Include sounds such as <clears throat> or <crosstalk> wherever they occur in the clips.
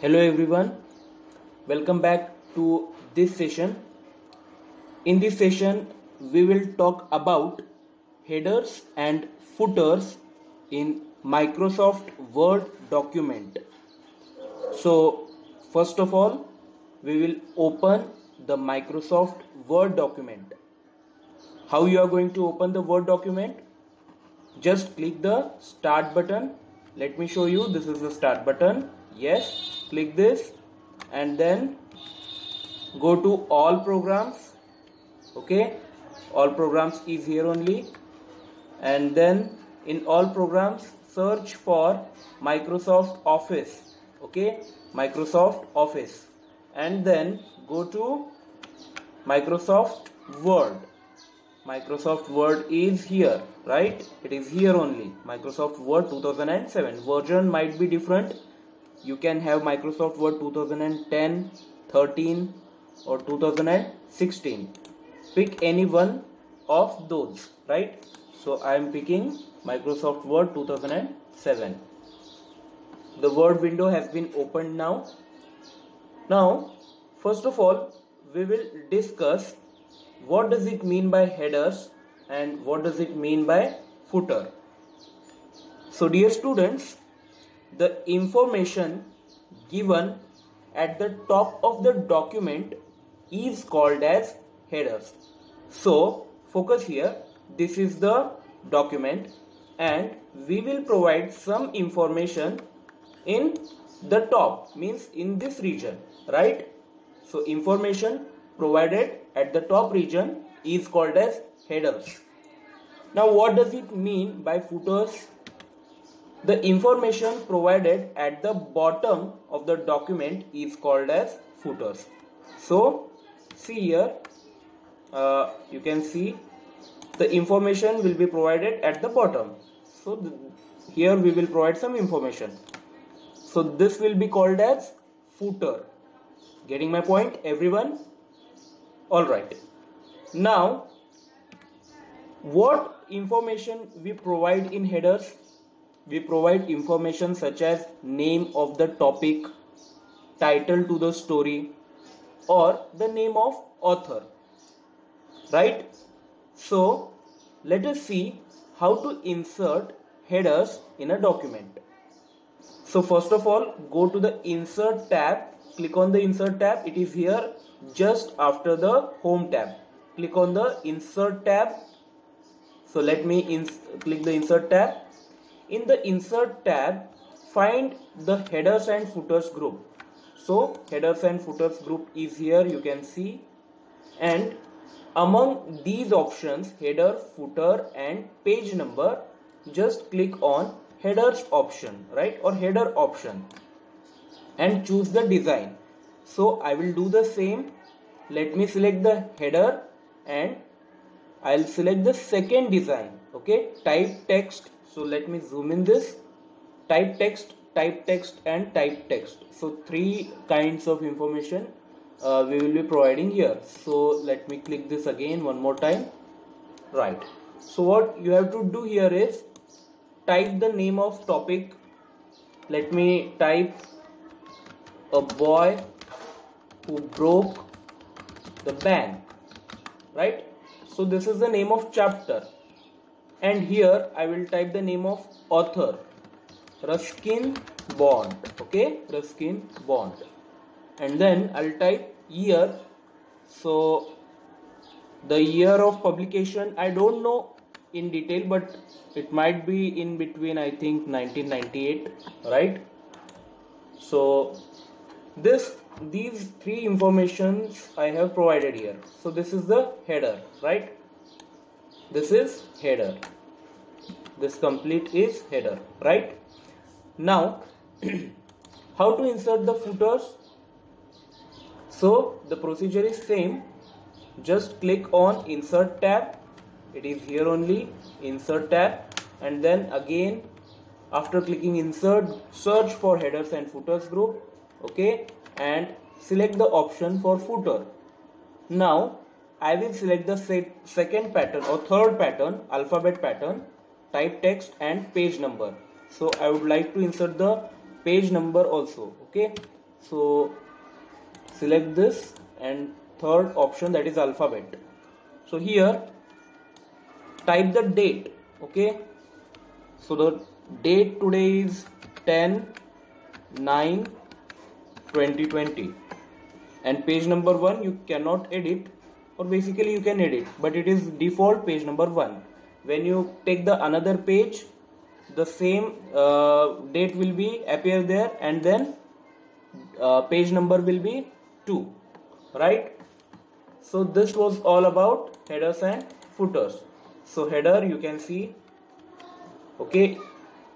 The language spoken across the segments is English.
Hello everyone, welcome back to this session. In this session, we will talk about headers and footers in Microsoft Word document. So, first of all, we will open the Microsoft Word document. How you are going to open the Word document? Just click the start button. Let me show you. This is the start button. Yes, click this and then go to all programs okay? All programs is here only. And then in all programs search for Microsoft Office okay? Microsoft Office. And then go to Microsoft Word. Microsoft Word is here right? It is here only. Microsoft Word 2007 version might be different you can have Microsoft Word 2010 13 or 2016 pick any one of those right? So I am picking Microsoft Word 2007 the word window has been opened now. Now first of all we will discuss what does it mean by headers and what does it mean by footer. So dear students the information given at the top of the document is called as headers. So focus here. This is the document and we will provide some information in the top means in this region right? So information provided at the top region is called as headers. Now what does it mean by footers the information provided at the bottom of the document is called as footers. So see here uh, you can see the information will be provided at the bottom. So here we will provide some information. So this will be called as footer. Getting my point everyone? Alright. Now what information we provide in headers we provide information such as name of the topic, title to the story or the name of author. Right? So let us see how to insert headers in a document. So first of all go to the insert tab click on the insert tab it is here just after the home tab click on the insert tab so let me click the insert tab in the insert tab find the headers and footers group. So headers and footers group is here you can see. And among these options header footer and page number just click on headers option right or header option and choose the design. So I will do the same. Let me select the header and I'll select the second design okay? Type text so let me zoom in this. Type text type text and type text. So three kinds of information uh, we will be providing here. So let me click this again one more time. Right. So what you have to do here is type the name of topic. Let me type a boy who broke the bank. Right? So this is the name of chapter and here I will type the name of author. Ruskin Bond okay? Ruskin Bond. And then I'll type year. So the year of publication I don't know in detail but it might be in between I think 1998 right? So this these three informations I have provided here. So this is the header right this is header. This complete is header right? Now <clears throat> how to insert the footers? So the procedure is same. Just click on insert tab. It is here only insert tab. And then again after clicking insert search for headers and footers group okay? And select the option for footer. Now I will select the second pattern or third pattern alphabet pattern type text and page number. So I would like to insert the page number also okay? So select this and third option that is alphabet. So here type the date okay? So the date today is 10 9 2020 and page number 1 you cannot edit or basically you can edit but it is default page number 1 when you take the another page the same uh, date will be appear there and then uh, page number will be 2 right? So this was all about headers and footers. So header you can see okay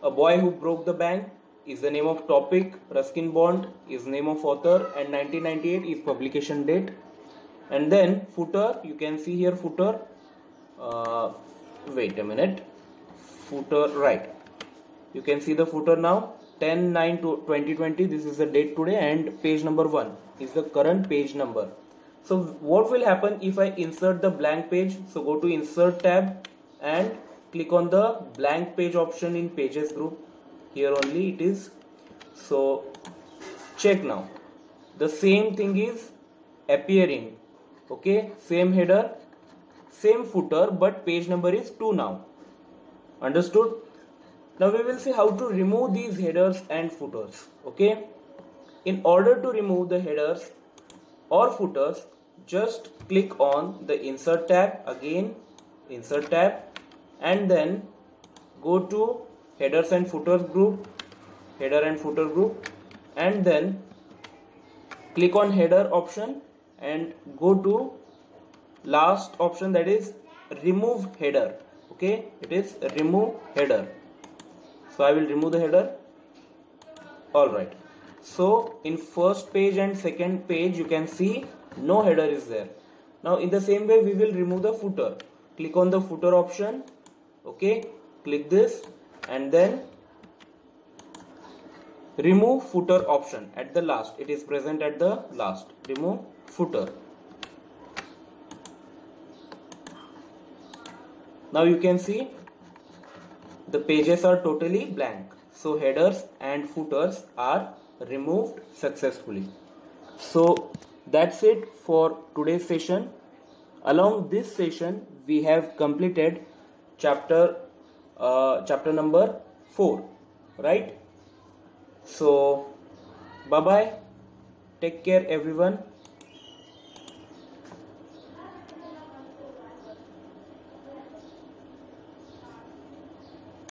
a boy who broke the bank is the name of topic ruskin bond is name of author and 1998 is publication date and then footer you can see here footer. Uh, wait a minute. Footer right. You can see the footer now. 10 9 to 2020 this is the date today and page number 1 is the current page number. So what will happen if i insert the blank page? So go to insert tab and click on the blank page option in pages group. Here only it is. So check now. The same thing is appearing okay same header same footer but page number is 2 now. Understood? Now we will see how to remove these headers and footers. Okay in order to remove the headers or footers just click on the insert tab again insert tab and then go to headers and footers group header and footer group and then click on header option and go to last option that is remove header. Okay? It is remove header. So i will remove the header. All right so in first page and second page you can see no header is there. Now in the same way we will remove the footer. Click on the footer option. Okay? Click this. And then remove footer option at the last. It is present at the last. Remove footer. Now you can see the pages are totally blank. So headers and footers are removed successfully. So that's it for today's session. Along this session we have completed chapter uh, chapter number 4 right? So bye bye take care everyone